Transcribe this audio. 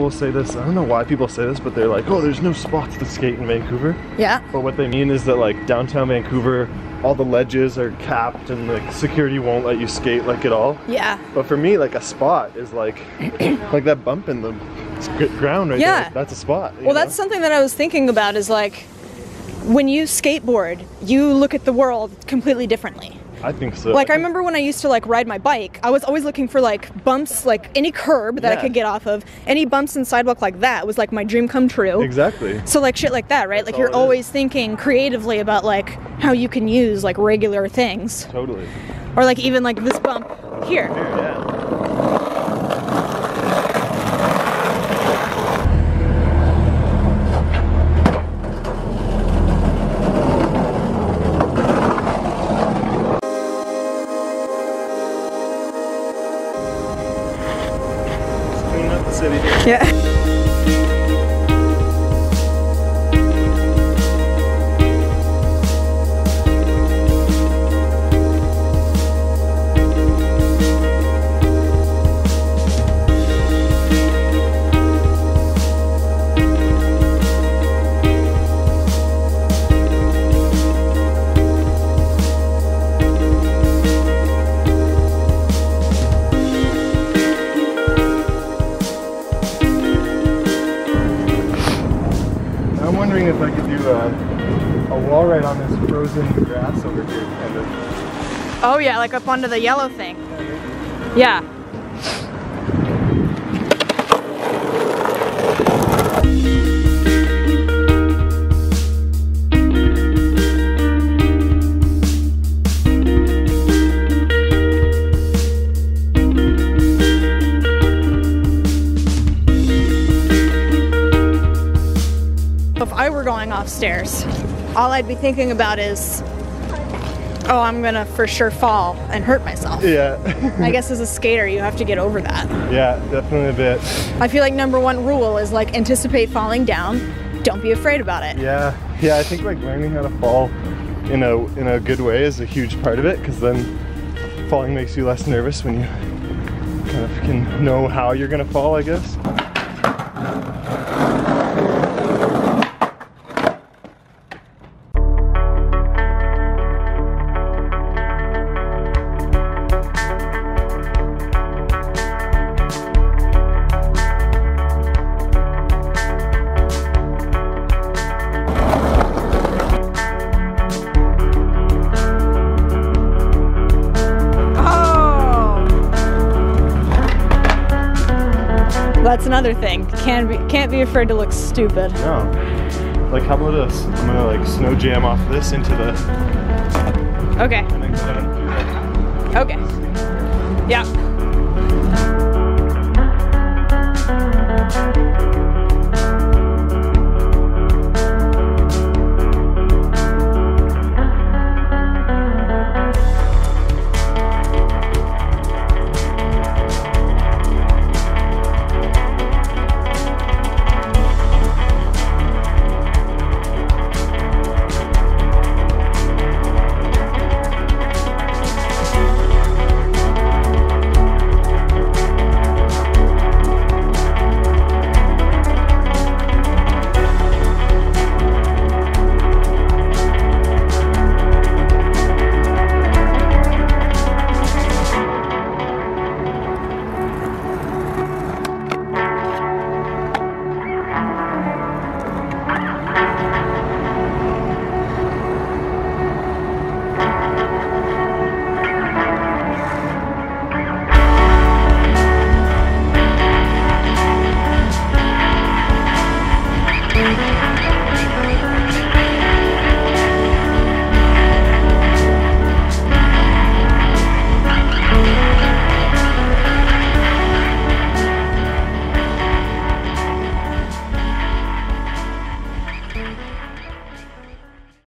will say this, I don't know why people say this, but they're like, oh, there's no spots to skate in Vancouver. Yeah. But what they mean is that like downtown Vancouver, all the ledges are capped and like security won't let you skate like at all. Yeah. But for me, like a spot is like, like that bump in the ground right Yeah. there. That's a spot. Well, know? that's something that I was thinking about is like when you skateboard, you look at the world completely differently. I think so. Like I remember when I used to like ride my bike, I was always looking for like bumps, like any curb that I could get off of. Any bumps in sidewalk like that was like my dream come true. Exactly. So like shit like that, right? That's like you're it is. always thinking creatively about like how you can use like regular things. Totally. Or like even like this bump here. Yeah. Yeah. A, a wall ride on this frozen grass over here, kind of. Oh yeah, like up onto the yellow thing. Yeah. If I were going off stairs, all I'd be thinking about is, oh, I'm gonna for sure fall and hurt myself. Yeah, I guess as a skater, you have to get over that. yeah, definitely a bit. I feel like number one rule is like anticipate falling down. Don't be afraid about it. Yeah, yeah. I think like learning how to fall in a in a good way is a huge part of it, because then falling makes you less nervous when you kind of can know how you're gonna fall. I guess. That's another thing. Can't be can't be afraid to look stupid. No. Like how about this? I'm gonna like snow jam off this into the Okay. and then go down through that. Okay. Yeah.